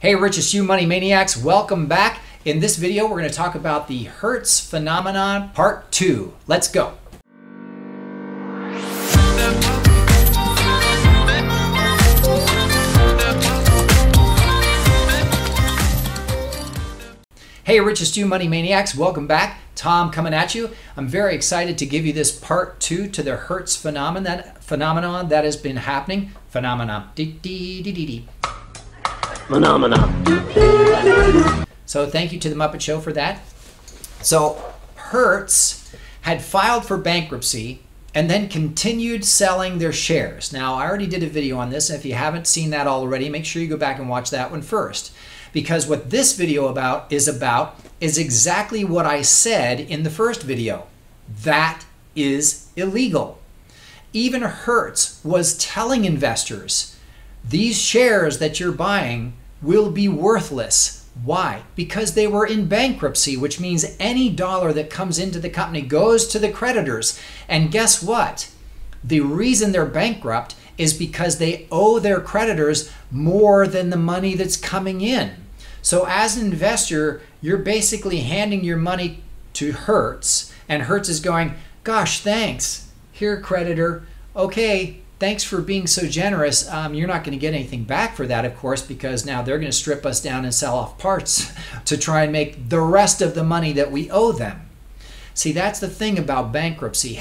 Hey, richest you money maniacs, welcome back. In this video, we're going to talk about the Hertz phenomenon part two. Let's go. Hey, richest you money maniacs, welcome back. Tom coming at you. I'm very excited to give you this part two to the Hertz phenomenon that, phenomenon that has been happening. Phenomenon. Dee, dee, dee. Phenomena. So thank you to the Muppet Show for that. So Hertz had filed for bankruptcy and then continued selling their shares. Now, I already did a video on this. If you haven't seen that already, make sure you go back and watch that one first. Because what this video about is about is exactly what I said in the first video. That is illegal. Even Hertz was telling investors these shares that you're buying will be worthless. Why? Because they were in bankruptcy, which means any dollar that comes into the company goes to the creditors. And guess what? The reason they're bankrupt is because they owe their creditors more than the money that's coming in. So, as an investor, you're basically handing your money to Hertz, and Hertz is going, Gosh, thanks. Here, creditor. Okay, thanks for being so generous. Um, you're not going to get anything back for that, of course, because now they're going to strip us down and sell off parts to try and make the rest of the money that we owe them. See, that's the thing about bankruptcy.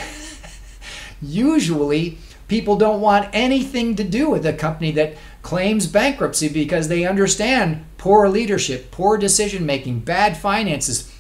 Usually, people don't want anything to do with a company that claims bankruptcy because they understand poor leadership, poor decision making, bad finances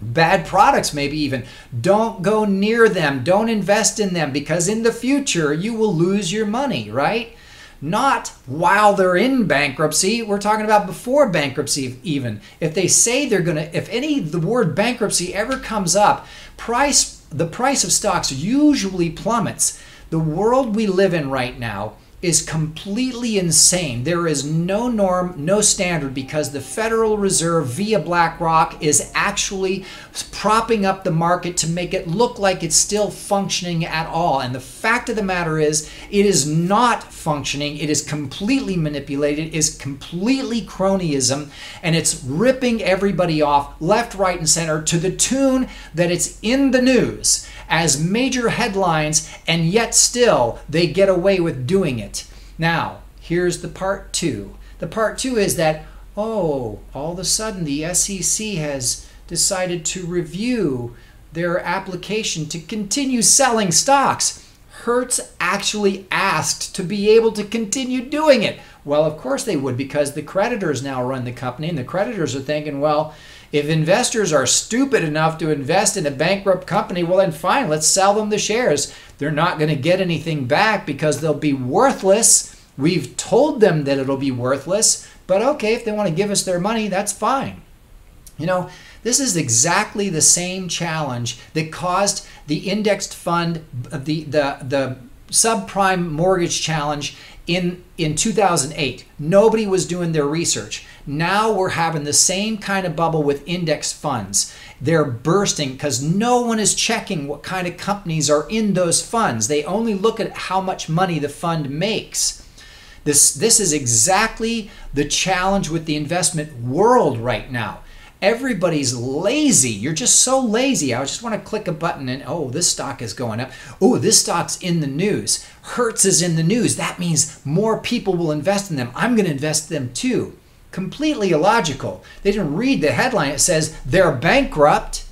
bad products maybe even. Don't go near them. Don't invest in them because in the future you will lose your money right? Not while they're in bankruptcy. We're talking about before bankruptcy even. If they say they're going to if any the word bankruptcy ever comes up price the price of stocks usually plummets. The world we live in right now is completely insane. There is no norm, no standard because the Federal Reserve via BlackRock is actually propping up the market to make it look like it's still functioning at all. And the fact of the matter is, it is not functioning. It is completely manipulated, it is completely cronyism, and it's ripping everybody off left, right, and center to the tune that it's in the news as major headlines, and yet still they get away with doing it. Now, here's the part two. The part two is that, oh, all of a sudden the SEC has decided to review their application to continue selling stocks. Hertz actually asked to be able to continue doing it. Well, of course they would because the creditors now run the company, and the creditors are thinking, well, if investors are stupid enough to invest in a bankrupt company, well, then fine, let's sell them the shares. They're not going to get anything back because they'll be worthless. We've told them that it'll be worthless, but okay, if they want to give us their money, that's fine. You know, this is exactly the same challenge that caused the indexed fund, uh, the, the, the subprime mortgage challenge in in 2008 nobody was doing their research now we're having the same kind of bubble with index funds they're bursting because no one is checking what kind of companies are in those funds they only look at how much money the fund makes this this is exactly the challenge with the investment world right now Everybody's lazy. You're just so lazy. I just want to click a button and, oh, this stock is going up. Oh, this stock's in the news. Hertz is in the news. That means more people will invest in them. I'm going to invest in them too. Completely illogical. They didn't read the headline. It says they're bankrupt.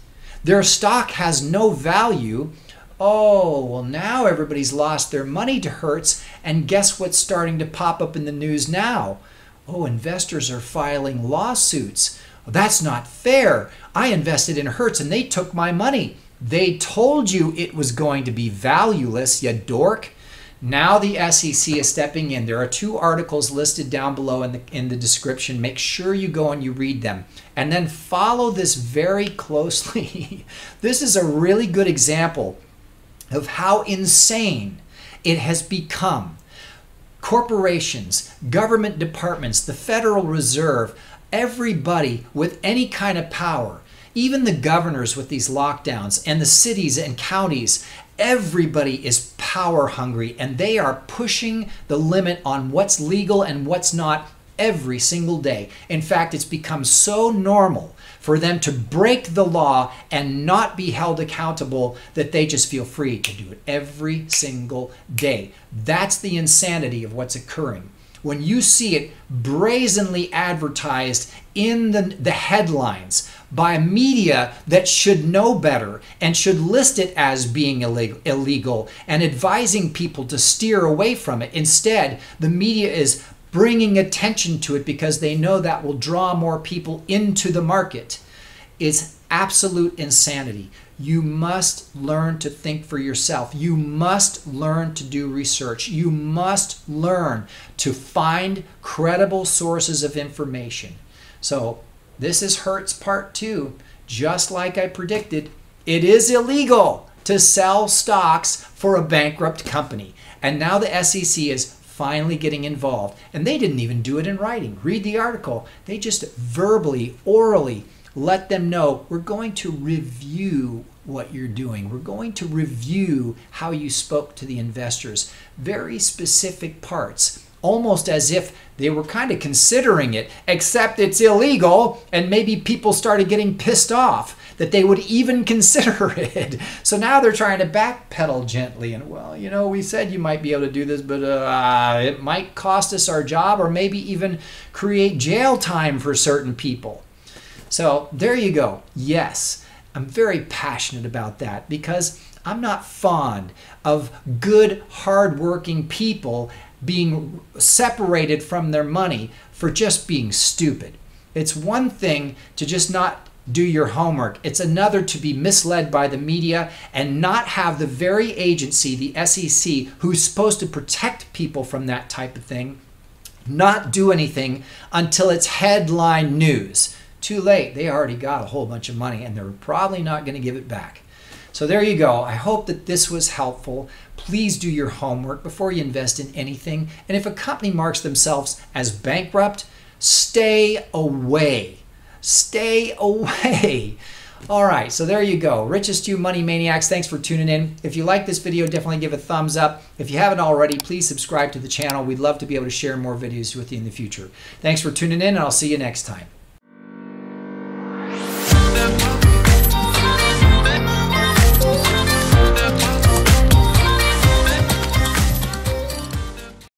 Their stock has no value. Oh, well, now everybody's lost their money to Hertz. And guess what's starting to pop up in the news now? Oh, investors are filing lawsuits. That's not fair. I invested in Hertz and they took my money. They told you it was going to be valueless, you dork. Now the SEC is stepping in. There are two articles listed down below in the, in the description. Make sure you go and you read them. And then follow this very closely. this is a really good example of how insane it has become. Corporations, government departments, the Federal Reserve, everybody with any kind of power, even the governors with these lockdowns and the cities and counties, everybody is power hungry and they are pushing the limit on what's legal and what's not every single day. In fact, it's become so normal for them to break the law and not be held accountable that they just feel free to do it every single day. That's the insanity of what's occurring. When you see it brazenly advertised in the, the headlines by media that should know better and should list it as being illegal, and advising people to steer away from it. Instead, the media is bringing attention to it because they know that will draw more people into the market is absolute insanity. You must learn to think for yourself. You must learn to do research. You must learn to find credible sources of information. So, this is Hertz part two. Just like I predicted, it is illegal to sell stocks for a bankrupt company. And now the SEC is finally getting involved. And they didn't even do it in writing. Read the article. They just verbally, orally let them know we're going to review what you're doing. We're going to review how you spoke to the investors. Very specific parts, almost as if they were kind of considering it, except it's illegal, and maybe people started getting pissed off that they would even consider it. So now they're trying to backpedal gently and, well, you know, we said you might be able to do this, but uh, it might cost us our job or maybe even create jail time for certain people. So there you go. Yes, I'm very passionate about that because I'm not fond of good, hardworking people being separated from their money for just being stupid. It's one thing to just not do your homework. It's another to be misled by the media and not have the very agency, the SEC, who's supposed to protect people from that type of thing, not do anything until it's headline news. Too late. They already got a whole bunch of money and they're probably not going to give it back. So there you go. I hope that this was helpful. Please do your homework before you invest in anything. And if a company marks themselves as bankrupt, stay away. Stay away. All right, so there you go. Richest You Money Maniacs, thanks for tuning in. If you like this video, definitely give a thumbs up. If you haven't already, please subscribe to the channel. We'd love to be able to share more videos with you in the future. Thanks for tuning in, and I'll see you next time.